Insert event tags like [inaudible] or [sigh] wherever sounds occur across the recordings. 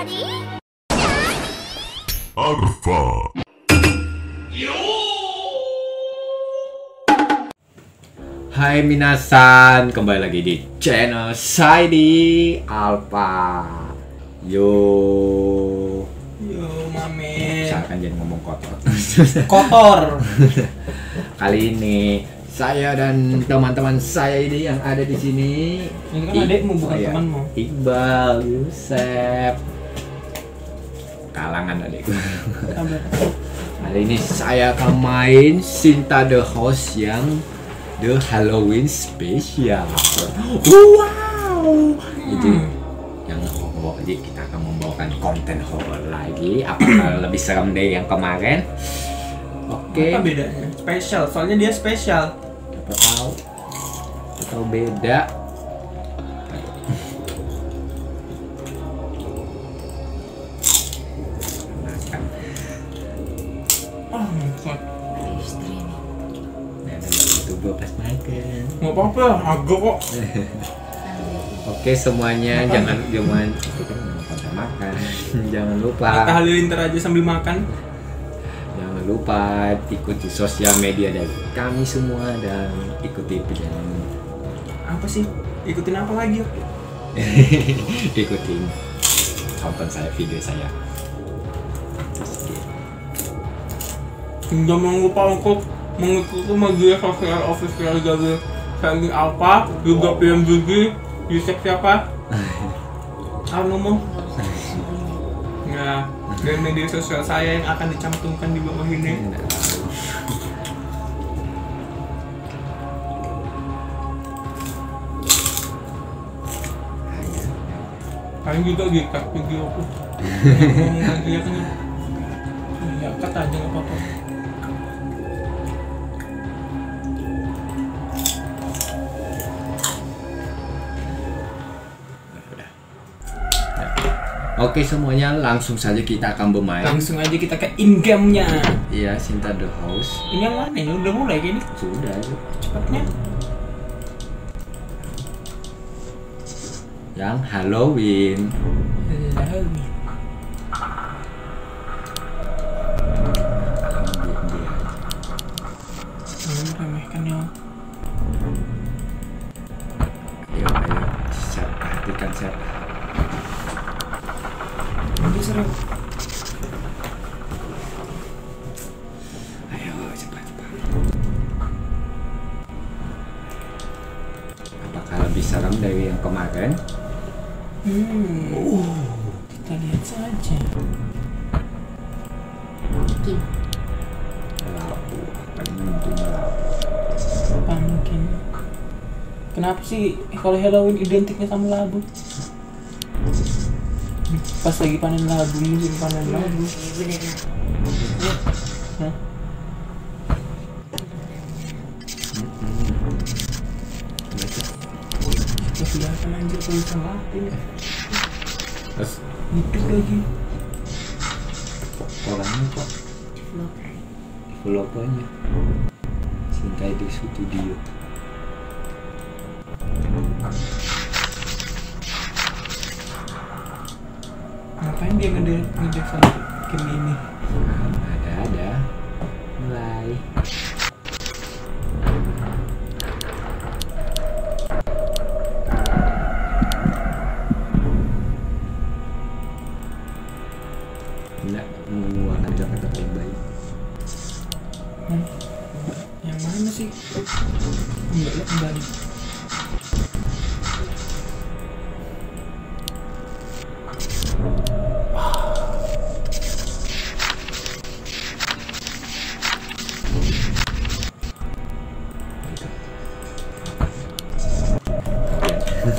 Daddy? Alpha. Hai minasan, kembali lagi di channel saya di Alpha. Yo, Yo, mame. misalkan jangan ngomong kotor. Kotor. [laughs] Kali ini saya dan teman-teman saya ini yang ada di sini. Ini kan adekmu, bukan Iya, temanmu. Iqbal, Yusef, adikku. [laughs] Sabar. Kali ini saya akan main Sinta the Host yang The Halloween Special. Wow. Jadi yang horror jadi kita akan membawakan konten horror lagi. Apakah [coughs] lebih serem dari yang kemarin? Oke. Apa bedanya? Spesial, soalnya dia spesial. Siapa tahu atau beda. Gua pas makan. nggak apa-apa, agak kok. [laughs] Oke semuanya jangan jangan itu kan konten makan. [laughs] jangan lupa ntar aja sambil makan. jangan lupa ikuti sosial media dari kami semua dan ikuti video Apa sih? Ikutin apa lagi? [laughs] ikutin tonton saya video saya. Jangan lupa untuk mengikuti media sosial official dari Sandi Alpha, juga PMBG, Yusuf siapa? Apa ngomong? Nah, dan media sosial saya yang akan dicantumkan di bawah ini. Kalian juga gitu video aku. [laughs] Ngomong lagi ya kan? Ya kata aja nggak apa-apa. Oke semuanya langsung saja kita akan bermain. Langsung aja kita ke in game-nya. Iya Sinta the House Ini yang mana ya? Udah mulai gini sudah cepatnya. yang Halloween. Lalu. Kemarin? Hmm. Kita lihat saja. Labu, akan mungkin labu. Apa mungkin? Kenapa sih kalau Halloween identiknya sama labu? Pas lagi panen labu, musim panen labu. Hah? Kelihatan anjir kalau mati. Terus Hidup lagi. orangnya kok developernya Sintai di studio. Ngapain dia ngede ngedevelop game ini? Ada ada. Mulai.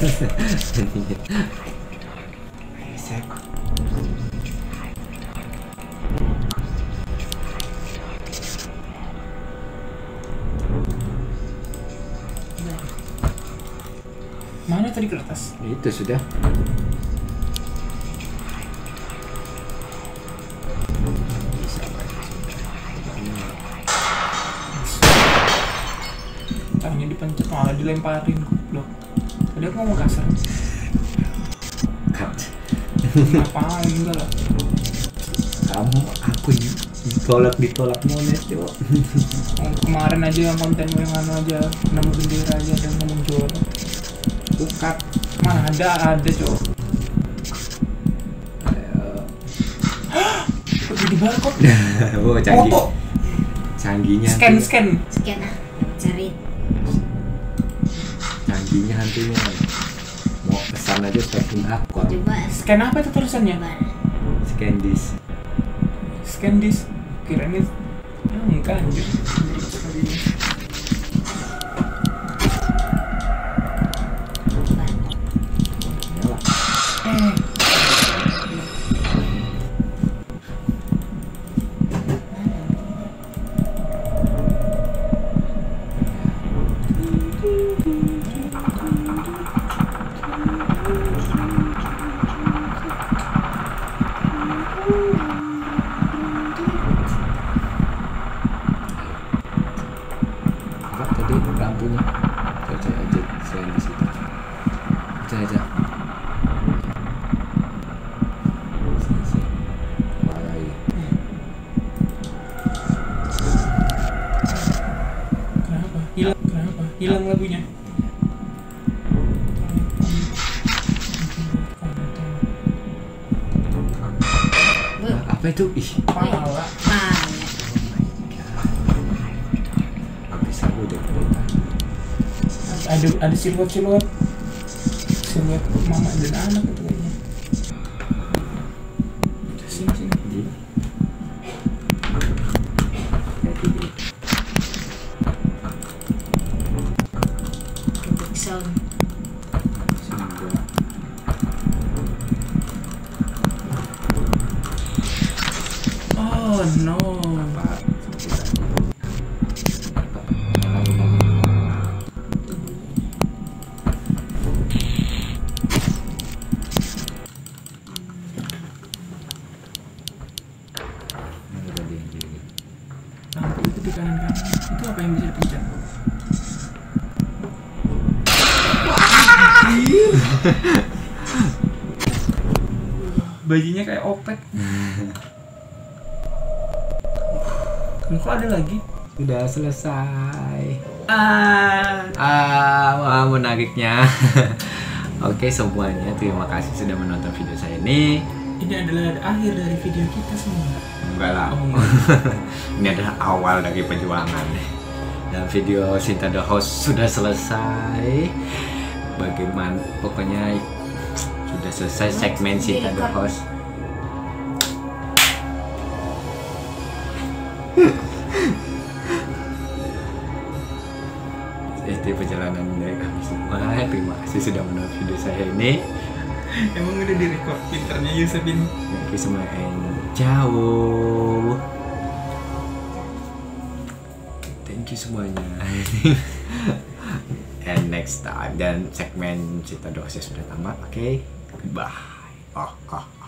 Mana tadi kertas? Itu sudah. Tanya dipencet malah dilemparin aku ngomong kasar. Cut. Ngapain enggak lah. kamu aku ini ditolak ditolak monet yo Kemarin aja yang konten gue yang anu aja nemu bendera aja dan ngomong juara. bukat Mana ada ada cowok. [gasps] Kok jadi barcode? oh [laughs] canggih Foto. canggihnya Scan hantunya. scan. Canggihnya hantunya mau pesan aja packing akun coba Scan apa itu tulisannya? scan this Scan this. Kirain itu. Ah, enggak anjir. Cari aja selain di situ cari aja kenapa? Hilang kenapa? Hilang lagunya. Apa itu ih Pala. Ada ada siluet siluet siluet mama dan anak itu kayaknya. Sini sini. Oh no. Itu di kanan kanan. Itu apa yang bisa dipencet? [laughs] Bajunya kayak opek. Loh, kok ada lagi? sudah selesai Ah, ah wah menariknya [laughs] oke semuanya terima kasih sudah menonton video saya ini ini adalah akhir dari video kita semua. Enggak lah. Oh, [laughs] ini adalah awal dari perjuangan. Dan video Sinta the Host sudah selesai. Bagaimana? Pokoknya sudah selesai segmen Sinta the Host. Itu perjalanan dari kami semua. Terima kasih sudah menonton video saya ini. Emang udah direkod pinternya Yusuf ini. Thank you semua and ciao. Thank you semuanya. [laughs] and next time dan segmen cerita dosis sudah tambah. Oke, goodbye. Oh, oh.